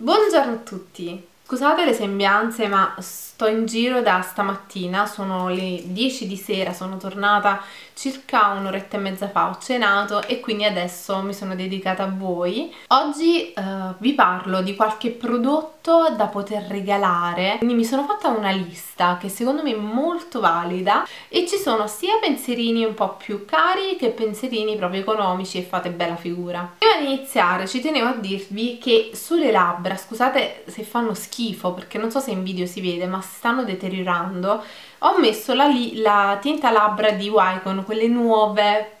Buongiorno a tutti! Scusate le sembianze ma sto in giro da stamattina, sono le 10 di sera, sono tornata circa un'oretta e mezza fa, ho cenato e quindi adesso mi sono dedicata a voi. Oggi eh, vi parlo di qualche prodotto da poter regalare, quindi mi sono fatta una lista che secondo me è molto valida e ci sono sia pensierini un po' più cari che pensierini proprio economici e fate bella figura. Prima di iniziare ci tenevo a dirvi che sulle labbra, scusate se fanno schifo perché non so se in video si vede ma stanno deteriorando ho messo la, la tinta labbra di Wycon, quelle nuove.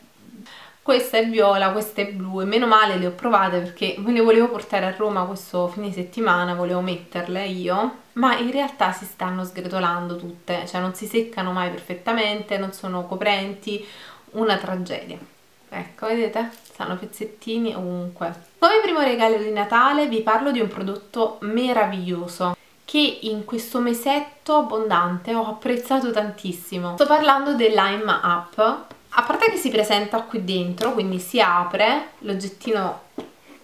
Questa è viola, questa è blu e meno male le ho provate perché me le volevo portare a Roma questo fine settimana, volevo metterle io ma in realtà si stanno sgretolando tutte, cioè non si seccano mai perfettamente, non sono coprenti, una tragedia. Ecco vedete? stanno pezzettini ovunque. Come primo regalo di Natale vi parlo di un prodotto meraviglioso che in questo mesetto abbondante ho apprezzato tantissimo. Sto parlando dell'Ime Up. A parte che si presenta qui dentro, quindi si apre, l'oggettino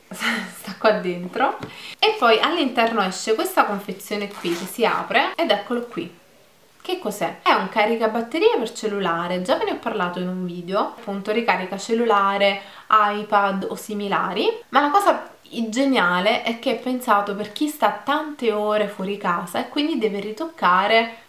sta qua dentro e poi all'interno esce questa confezione qui che si apre ed eccolo qui che cos'è? È un caricabatterie per cellulare, già ve ne ho parlato in un video, appunto ricarica cellulare, iPad o similari, ma la cosa geniale è che è pensato per chi sta tante ore fuori casa e quindi deve ritoccare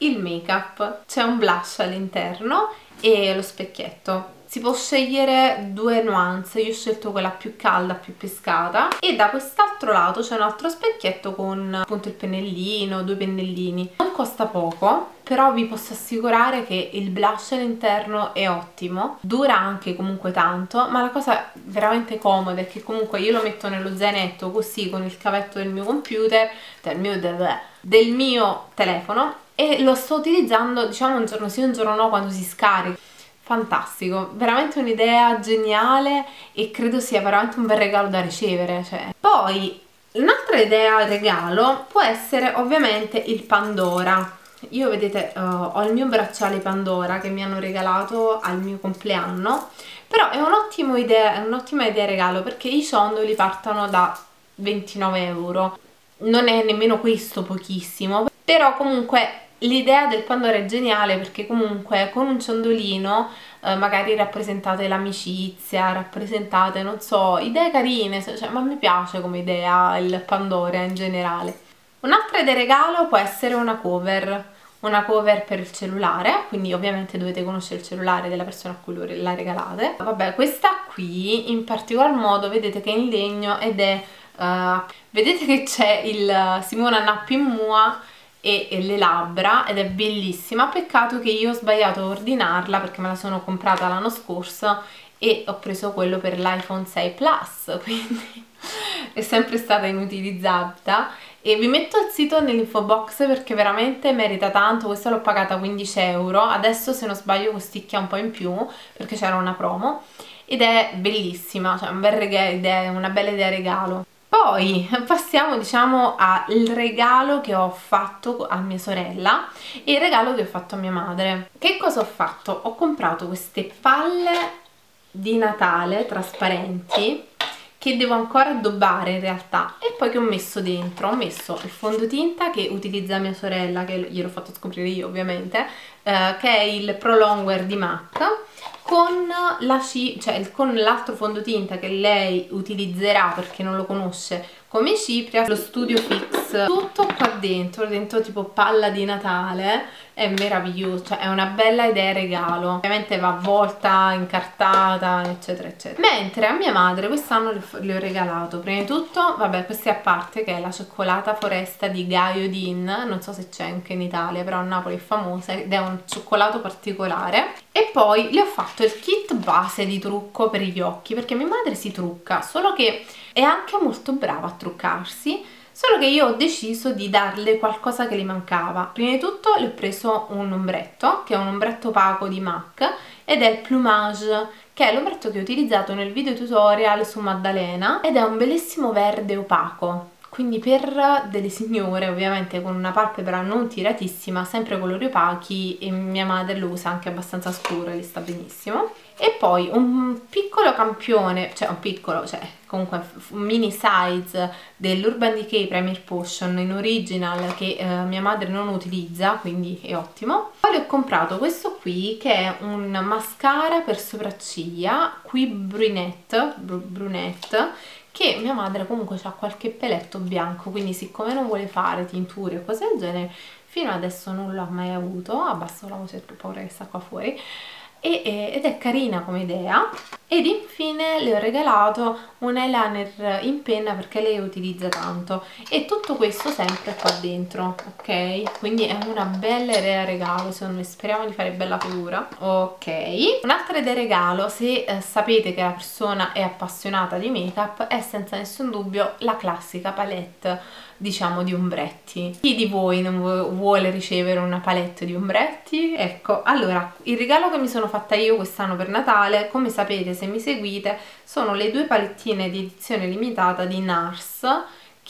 il make up c'è un blush all'interno e lo specchietto. Si può scegliere due nuance, io ho scelto quella più calda, più pescata. E da quest'altro lato c'è un altro specchietto con appunto il pennellino, due pennellini. Non costa poco però vi posso assicurare che il blush all'interno è ottimo. Dura anche comunque tanto ma la cosa veramente comoda è che comunque io lo metto nello zainetto così con il cavetto del mio computer del mio, del, mio telefono e lo sto utilizzando diciamo un giorno sì un giorno no quando si scarica fantastico, veramente un'idea geniale e credo sia veramente un bel regalo da ricevere. Cioè. Poi un'altra idea regalo può essere ovviamente il Pandora. Io vedete uh, ho il mio bracciale Pandora che mi hanno regalato al mio compleanno, però è un'ottima idea, un idea regalo perché i ciondoli partono da 29 euro. Non è nemmeno questo pochissimo, però comunque L'idea del Pandora è geniale perché comunque con un ciondolino eh, magari rappresentate l'amicizia, rappresentate, non so, idee carine, cioè, ma mi piace come idea il Pandora in generale. Un'altra idea regalo può essere una cover, una cover per il cellulare, quindi ovviamente dovete conoscere il cellulare della persona a cui la regalate. Vabbè, questa qui in particolar modo vedete che è in legno ed è... Uh, vedete che c'è il Simona Nappi Mua e, e le labbra ed è bellissima. Peccato che io ho sbagliato a ordinarla perché me la sono comprata l'anno scorso e ho preso quello per l'iPhone 6 Plus quindi è sempre stata inutilizzata. E vi metto il sito nell'info box perché veramente merita tanto, questa l'ho pagata 15 euro, adesso se non sbaglio costicchia un po' in più perché c'era una promo. Ed è bellissima, cioè un bel una bella idea regalo. Poi passiamo diciamo al regalo che ho fatto a mia sorella e il regalo che ho fatto a mia madre. Che cosa ho fatto? Ho comprato queste palle di Natale trasparenti che devo ancora addobbare in realtà e poi che ho messo dentro ho messo il fondotinta che utilizza mia sorella che gliel'ho fatto scoprire io ovviamente eh, che è il Prolongwear di MAC con cioè l'altro fondotinta che lei utilizzerà perché non lo conosce come cipria, lo Studio Fix tutto qua dentro, dentro tipo palla di Natale è meraviglioso, cioè è una bella idea regalo. Ovviamente va avvolta, incartata eccetera eccetera. Mentre a mia madre quest'anno le ho regalato prima di tutto, vabbè questa è a parte che è la cioccolata foresta di Gaio Din non so se c'è anche in Italia però a Napoli è famosa ed è un cioccolato particolare. E poi le ho fatto il kit base di trucco per gli occhi perché mia madre si trucca solo che è anche molto brava a truccarsi solo che io ho deciso di darle qualcosa che le mancava. Prima di tutto le ho preso un ombretto che è un ombretto opaco di MAC ed è il Plumage che è l'ombretto che ho utilizzato nel video tutorial su Maddalena ed è un bellissimo verde opaco quindi per delle signore ovviamente con una palpebra non tiratissima sempre colori opachi e mia madre lo usa anche abbastanza scuro e gli sta benissimo e poi un piccolo campione, cioè un piccolo, cioè comunque un mini size dell'Urban Decay Premier Potion in original che eh, mia madre non utilizza, quindi è ottimo. Poi ho comprato questo qui che è un mascara per sopracciglia, qui brunette, br brunette che mia madre comunque ha qualche peletto bianco, quindi siccome non vuole fare tinture o cose del genere, fino adesso non l'ho mai avuto, abbasso la voce per paura che sta qua fuori, e, ed è carina come idea. Ed infine le ho regalato un eyeliner in penna perché lei utilizza tanto. E tutto questo sempre qua dentro ok? Quindi è una bella idea regalo secondo me. Speriamo di fare bella figura. Ok. Un'altra idea regalo se eh, sapete che la persona è appassionata di make up è senza nessun dubbio la classica palette diciamo di ombretti chi di voi non vuole ricevere una palette di ombretti? ecco allora il regalo che mi sono fatta io quest'anno per Natale come sapete se mi seguite sono le due palettine di edizione limitata di NARS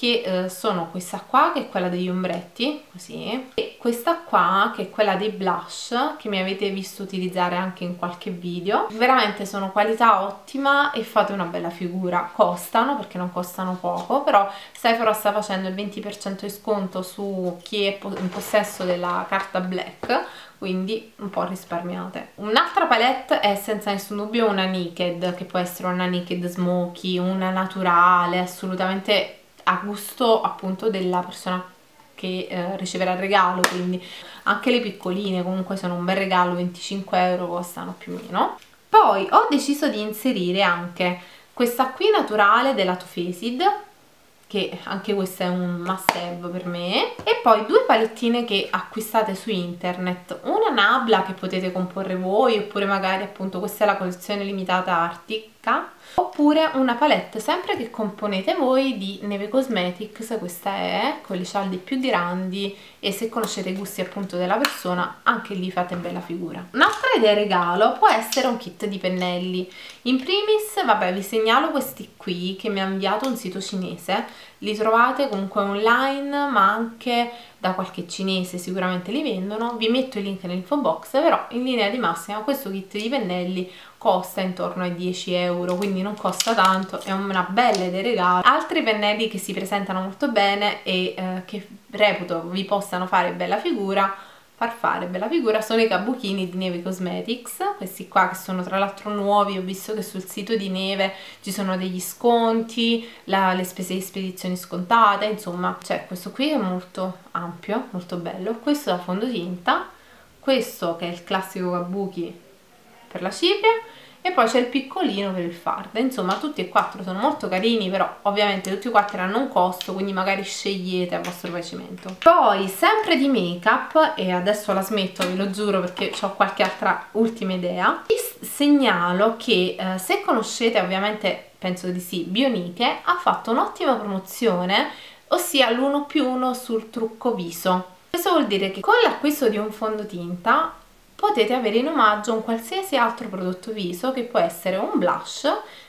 che eh, sono questa qua che è quella degli ombretti così e questa qua che è quella dei blush che mi avete visto utilizzare anche in qualche video veramente sono qualità ottima e fate una bella figura costano perché non costano poco però Sephora sta facendo il 20% di sconto su chi è in possesso della carta black quindi un po' risparmiate. Un'altra palette è senza nessun dubbio una Naked, che può essere una Naked Smoky, una naturale, assolutamente a gusto appunto della persona che eh, riceverà il regalo quindi anche le piccoline comunque sono un bel regalo 25 euro costano più o meno. Poi ho deciso di inserire anche questa qui naturale della Too Faced che anche questo è un must have per me e poi due palettine che acquistate su internet. Una Nabla che potete comporre voi oppure magari appunto questa è la collezione limitata Arctica oppure una palette sempre che componete voi di Neve Cosmetics questa è con le cialde più grandi e se conoscete i gusti appunto della persona anche lì fate bella figura. Un'altra idea regalo può essere un kit di pennelli. In primis vabbè vi segnalo questi qui che mi ha inviato un sito cinese. Li trovate comunque online ma anche da qualche cinese sicuramente li vendono. Vi metto il link nell'info box però in linea di massima questo kit di pennelli costa intorno ai 10 euro quindi non costa tanto è una bella idea regalo. Altri pennelli che si presentano molto bene e eh, che reputo vi possano fare bella figura far fare bella figura sono i kabuchini di Neve Cosmetics questi qua che sono tra l'altro nuovi ho visto che sul sito di Neve ci sono degli sconti la, le spese di spedizioni scontate insomma cioè questo qui è molto ampio molto bello. Questo da fondotinta questo che è il classico kabuki per la cipria e poi c'è il piccolino per il fard. Insomma tutti e quattro sono molto carini però ovviamente tutti e quattro hanno un costo quindi magari scegliete a vostro piacimento. Poi sempre di make up e adesso la smetto ve lo giuro perché ho qualche altra ultima idea. Vi segnalo che eh, se conoscete ovviamente penso di sì Bioniche ha fatto un'ottima promozione ossia l'1 più 1 sul trucco viso. Questo vuol dire che con l'acquisto di un fondotinta potete avere in omaggio un qualsiasi altro prodotto viso che può essere un blush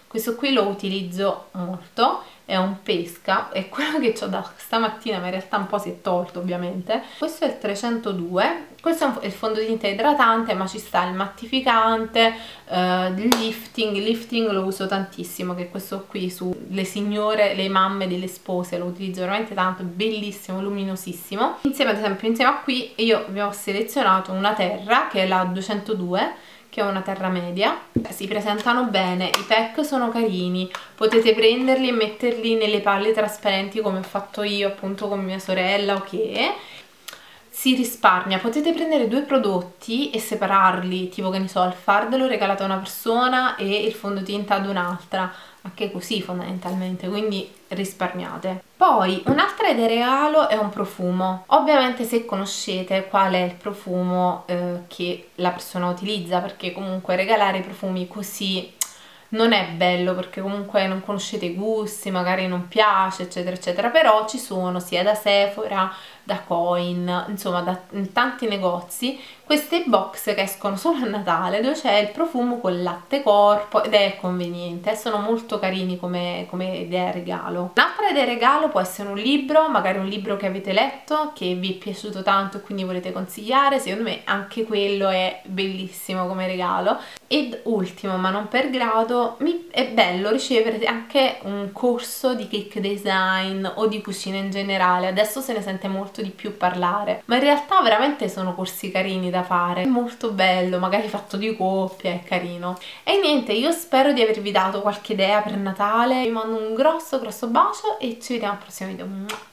questo qui lo utilizzo molto è un pesca, è quello che ho da stamattina ma in realtà un po' si è tolto ovviamente. Questo è il 302 questo è il fondotinta idratante ma ci sta il mattificante eh, il lifting, lifting lo uso tantissimo che è questo qui sulle signore, le mamme delle spose lo utilizzo veramente tanto, bellissimo, luminosissimo. Insieme ad esempio insieme a qui io vi ho selezionato una terra che è la 202 che è una terra media. Si presentano bene, i pack sono carini potete prenderli e metterli nelle palle trasparenti come ho fatto io appunto con mia sorella o che si risparmia, potete prendere due prodotti e separarli, tipo che ne so, il fard lo regalate a una persona e il fondotinta ad un'altra, anche così fondamentalmente, quindi risparmiate. Poi un'altra idea regalo è un profumo, ovviamente se conoscete qual è il profumo eh, che la persona utilizza, perché comunque regalare profumi così non è bello perché comunque non conoscete i gusti, magari non piace eccetera eccetera, però ci sono sia da Sephora da Coin, insomma da tanti negozi, queste box che escono solo a Natale dove c'è il profumo con latte corpo ed è conveniente, sono molto carini come, come idea regalo. Un'altra idea regalo può essere un libro, magari un libro che avete letto, che vi è piaciuto tanto e quindi volete consigliare, secondo me anche quello è bellissimo come regalo. Ed ultimo, ma non per grado, mi è bello ricevere anche un corso di cake design o di cucina in generale, adesso se ne sente molto di più parlare, ma in realtà veramente sono corsi carini da fare, è molto bello, magari fatto di coppia, è carino. E niente, io spero di avervi dato qualche idea per Natale, vi mando un grosso grosso bacio e ci vediamo al prossimo video.